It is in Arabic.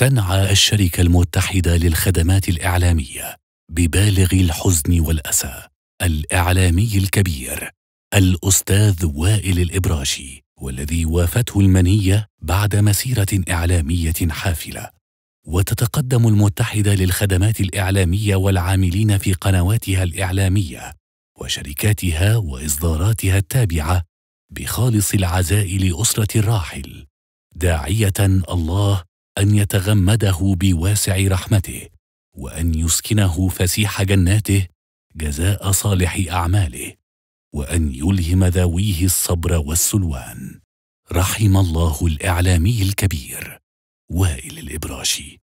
تنعى الشركة المتحدة للخدمات الإعلامية ببالغ الحزن والأسى الإعلامي الكبير الأستاذ وائل الإبراشي والذي وافته المنية بعد مسيرة إعلامية حافلة. وتتقدم المتحدة للخدمات الإعلامية والعاملين في قنواتها الإعلامية وشركاتها وإصداراتها التابعة بخالص العزاء لأسرة الراحل داعية الله أن يتغمده بواسع رحمته وأن يسكنه فسيح جناته جزاء صالح أعماله وأن يلهم ذويه الصبر والسلوان. رحم الله الإعلامي الكبير. وائل الإبراشي.